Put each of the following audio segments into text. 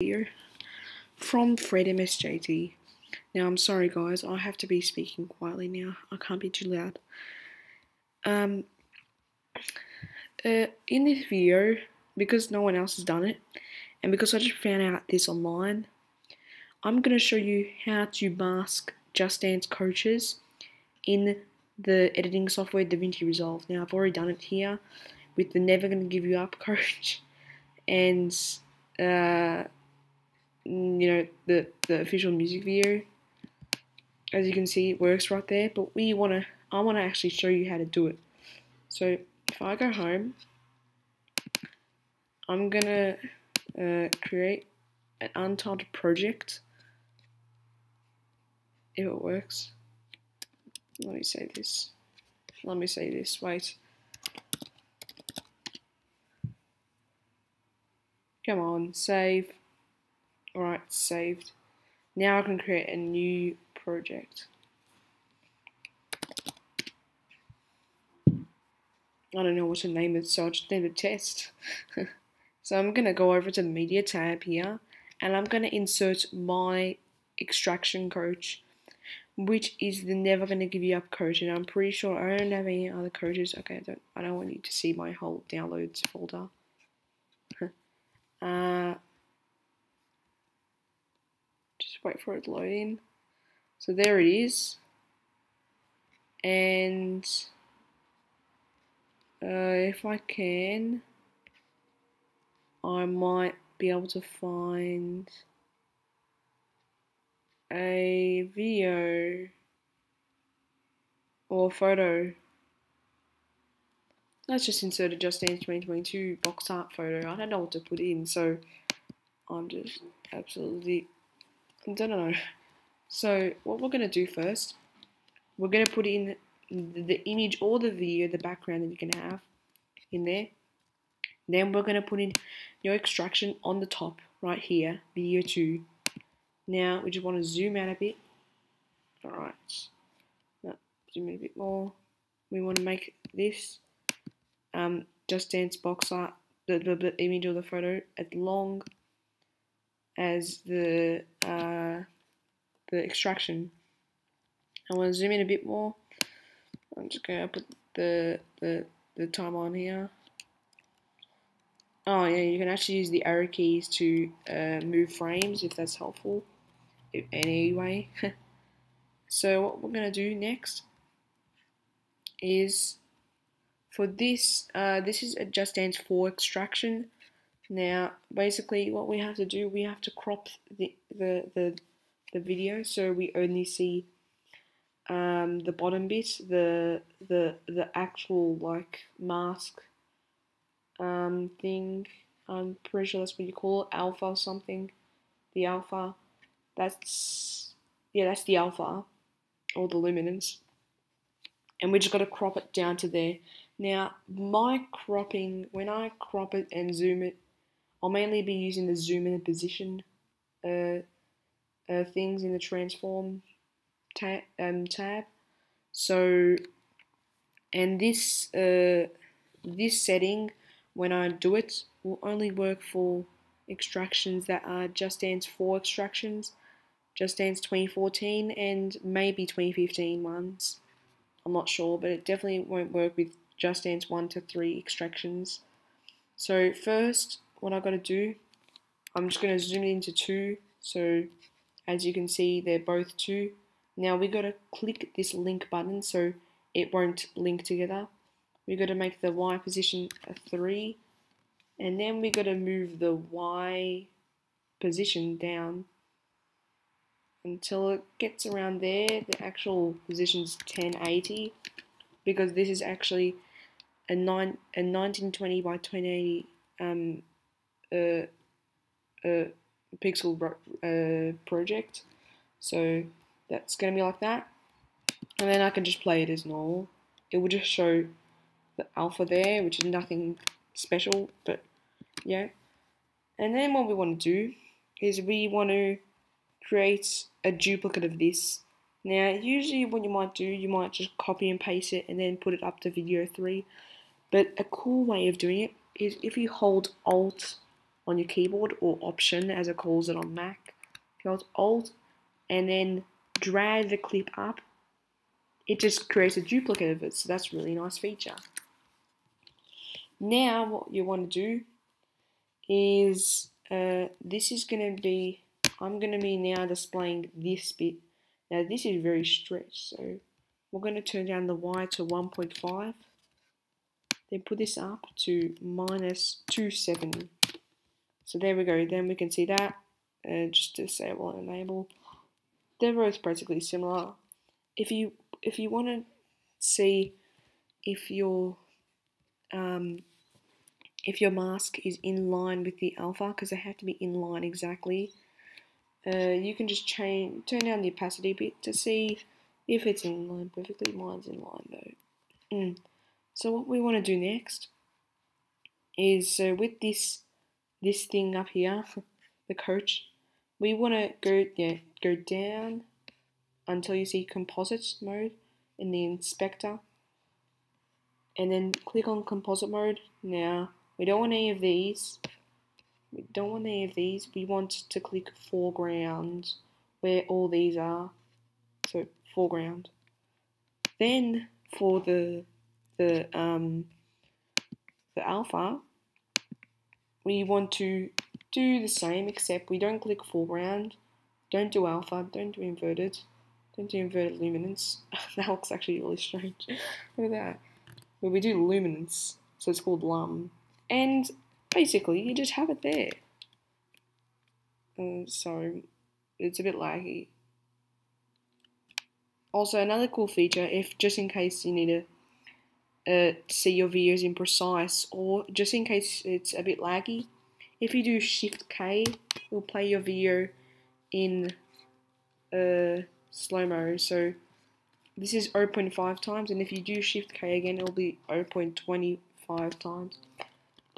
here from Fred MSJD. Now, I'm sorry, guys, I have to be speaking quietly now. I can't be too loud. Um, uh, in this video, because no one else has done it, and because I just found out this online, I'm going to show you how to mask Just Dance coaches in the editing software DaVinci Resolve. Now, I've already done it here with the Never Gonna Give You Up coach, and uh, you know the the official music video. As you can see, it works right there. But we wanna, I wanna actually show you how to do it. So if I go home, I'm gonna uh, create an untitled project. If it works, let me say this. Let me say this. Wait. Come on, save. Alright, saved. Now I can create a new project. I don't know what to name it, so I just need a test. so I'm going to go over to the media tab here, and I'm going to insert my extraction coach, which is the never going to give you up coach, and I'm pretty sure I don't have any other coaches. Okay, I don't, I don't want you to see my whole downloads folder. uh, just wait for it to load in. So there it is. And uh, if I can, I might be able to find a video or photo. Let's just insert a Just Dance 2022 box art photo. I don't know what to put in, so I'm just absolutely, Don't know. So what we're going to do first, we're going to put in the image or the video, the background that you can have in there. Then we're going to put in your extraction on the top right here, video 2. Now we just want to zoom out a bit. Alright, zoom in a bit more. We want to make this um, Just Dance box art, the, the, the image or the photo as long as the uh, the extraction. I want to zoom in a bit more. I'm just going to put the, the, the time on here. Oh yeah, you can actually use the arrow keys to uh, move frames if that's helpful in any way. so what we're going to do next is for this, uh, this is a Just Dance 4 extraction. Now, basically what we have to do, we have to crop the, the, the, the video so we only see um, the bottom bit, the the the actual like mask um, thing. I'm pretty sure that's what you call it, alpha something. The alpha. That's yeah, that's the alpha or the luminance. And we just got to crop it down to there. Now, my cropping, when I crop it and zoom it, I'll mainly be using the zoom in position uh, uh, things in the transform tab, um, tab. So, and this uh, this setting, when I do it, will only work for extractions that are Just Dance 4 extractions, Just Dance 2014, and maybe 2015 ones. I'm not sure, but it definitely won't work with Just Dance 1 to 3 extractions. So first, what I've got to do, I'm just going to zoom into 2, so as you can see, they're both 2. Now we got to click this link button so it won't link together. We got to make the Y position a 3 and then we got to move the Y position down until it gets around there. The actual position is 1080 because this is actually a, nine, a 1920 by 1080 um, uh, uh, pixel uh, project. So that's going to be like that. And then I can just play it as normal. It will just show the alpha there, which is nothing special, but yeah. And then what we want to do is we want to create a duplicate of this. Now, usually what you might do, you might just copy and paste it and then put it up to video 3. But a cool way of doing it is if you hold Alt on your keyboard or Option as it calls it on Mac. Hold Alt and then drag the clip up, it just creates a duplicate of it. So that's really nice feature. Now what you want to do is uh, this is going to be, I'm going to be now displaying this bit. Now this is very stretched, so we're going to turn down the Y to 1.5. Then put this up to minus 270. So there we go. Then we can see that. Just disable and enable. They're both basically similar. If you if you want to see if your um, if your mask is in line with the alpha, because they have to be in line exactly, uh, you can just change turn down the opacity a bit to see if it's in line perfectly. Mine's in line though. Mm. So what we want to do next is so with this this thing up here, the coach, we want to go yeah go down until you see composite mode in the inspector. And then click on composite mode. Now we don't want any of these. We don't want any of these. We want to click foreground where all these are. So foreground. Then for the the um the alpha we want to do the same except we don't click foreground don't do alpha don't do inverted don't do inverted luminance. that looks actually really strange. Look at that. But we do luminance, so it's called lum. And basically, you just have it there. Uh, sorry, it's a bit laggy. Also, another cool feature, if just in case you need to uh, see your videos in precise, or just in case it's a bit laggy, if you do Shift K, it'll play your video in uh, slow-mo. So this is 0.5 times, and if you do Shift K again, it'll be 0.25 times.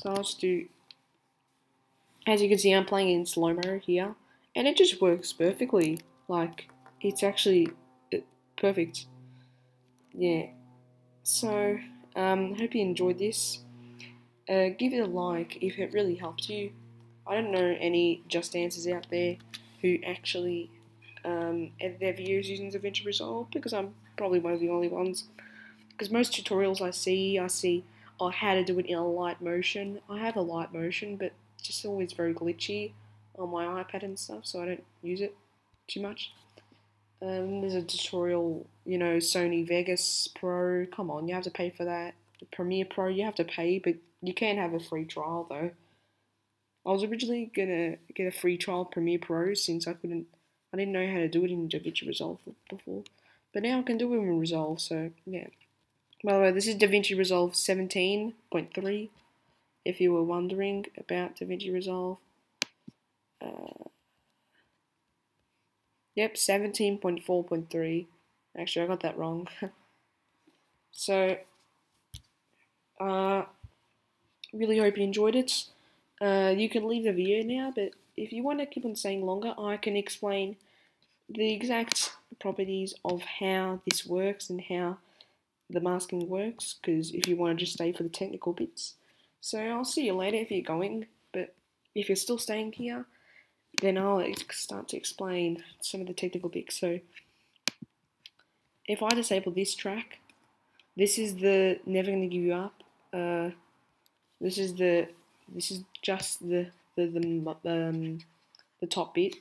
So I'll just do, as you can see, I'm playing in slow-mo here, and it just works perfectly. Like, it's actually uh, perfect. Yeah. So, um, hope you enjoyed this. Uh, give it a like if it really helped you. I don't know any Just Dancers out there who actually um, edit their videos using DaVinci Resolve because I'm probably one of the only ones. Because most tutorials I see, I see oh, how to do it in Alight Motion. I have Alight Motion, but just always very glitchy on my iPad and stuff, so I don't use it too much. Um, there's a tutorial, you know, Sony Vegas Pro. Come on, you have to pay for that. The Premiere Pro, you have to pay, but you can have a free trial though. I was originally gonna get a free trial Premiere Pro since I couldn't I didn't know how to do it in DaVinci Resolve before, but now I can do it in Resolve, so yeah. By the way, this is DaVinci Resolve 17.3, if you were wondering about DaVinci Resolve. Uh, yep, 17.4.3. Actually, I got that wrong. so, uh, really hope you enjoyed it. Uh, you can leave the video now, but if you want to keep on saying longer, I can explain the exact properties of how this works and how the masking works because if you want to just stay for the technical bits. So I'll see you later if you're going, but if you're still staying here, then I'll start to explain some of the technical bits. So if I disable this track, this is the Never Gonna Give You Up. Uh, this is the this is just the the the um, the top bit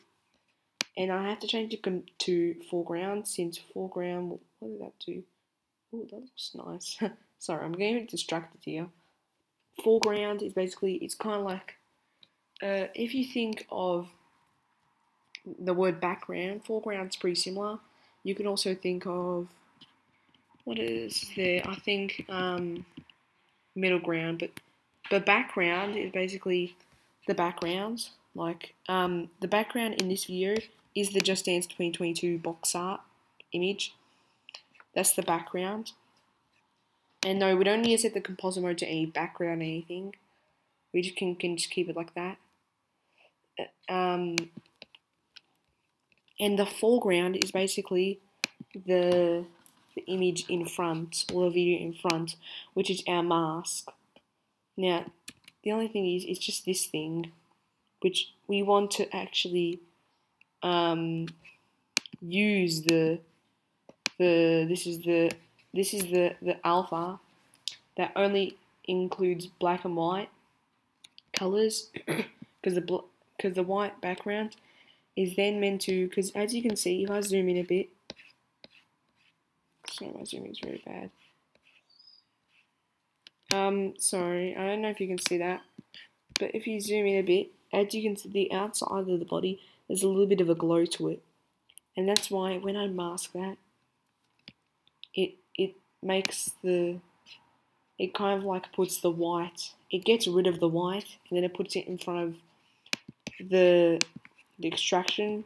and I have to change it to foreground since foreground, what did that do? Oh, that looks nice. Sorry, I'm getting distracted here. Foreground is basically, it's kind of like, uh, if you think of the word background, foreground's pretty similar. You can also think of, what is there? I think um, middle ground, but but background is basically the backgrounds. Like um, the background in this video is the Just Dance 2022 box art image. That's the background. And no, we don't need to set the composite mode to any background or anything. We just can, can just keep it like that. Uh, um, and the foreground is basically the, the image in front, or the video in front, which is our mask. Now, the only thing is, it's just this thing. which we want to actually um, use the the this is the this is the the alpha that only includes black and white colors because the because the white background is then meant to because as you can see if I zoom in a bit sorry my zooming is very bad. Um sorry I don't know if you can see that but if you zoom in a bit as you can see the outside of the body there's a little bit of a glow to it. And that's why when I mask that it it makes the it kind of like puts the white it gets rid of the white and then it puts it in front of the the extraction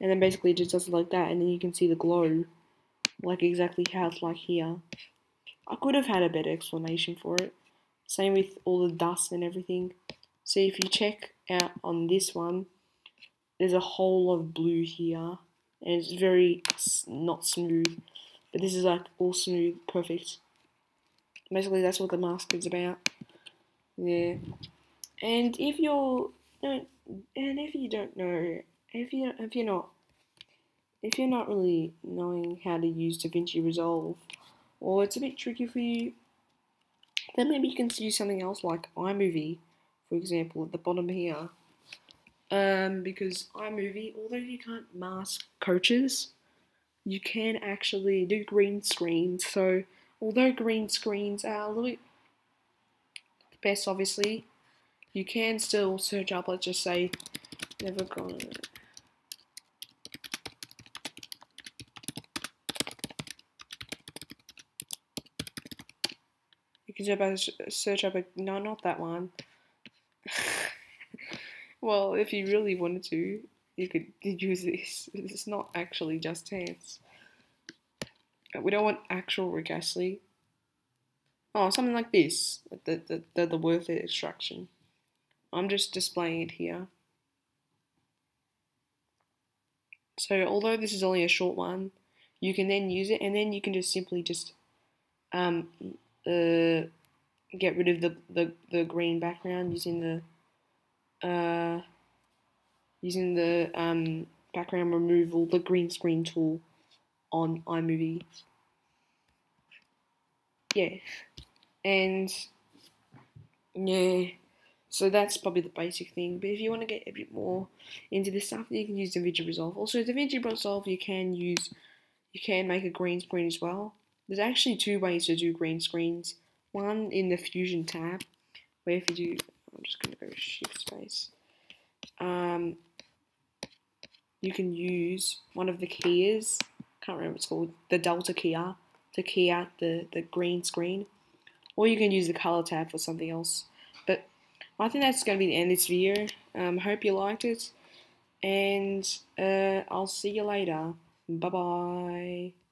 and then basically it just does it like that and then you can see the glow like exactly how it's like here. I could have had a better explanation for it. Same with all the dust and everything. So if you check out on this one there's a whole lot of blue here and it's very not smooth but this is like all smooth perfect. Basically that's what the mask is about. Yeah. And if you're don't and if you don't know if you if you're not if you're not really knowing how to use DaVinci Resolve or it's a bit tricky for you. Then maybe you can use something else like iMovie for example at the bottom here. Um, because iMovie although you can't mask coaches you can actually do green screens so although green screens are a little bit best obviously you can still search up let's just say never gone. You can search up a no not that one. Well if you really wanted to you could use this. It's not actually Just Dance we don't want actual Rick Astley Oh, something like this, the, the, the, the worth it extraction. I'm just displaying it here. So although this is only a short one, you can then use it and then you can just simply just um, uh, get rid of the, the, the green background using the uh, using the um, background removal, the green screen tool on iMovie. Yeah and yeah so that's probably the basic thing but if you want to get a bit more into this stuff you can use DaVinci Resolve. Also DaVinci Resolve you can use you can make a green screen as well. There's actually two ways to do green screens. One in the Fusion tab where if you do I'm just going to go shift space. Um, you can use one of the keys can't remember what it's called the delta key to key out the, the green screen. Or you can use the color tab for something else. I think that's going to be the end of this video. Um, hope you liked it, and uh, I'll see you later. Bye bye.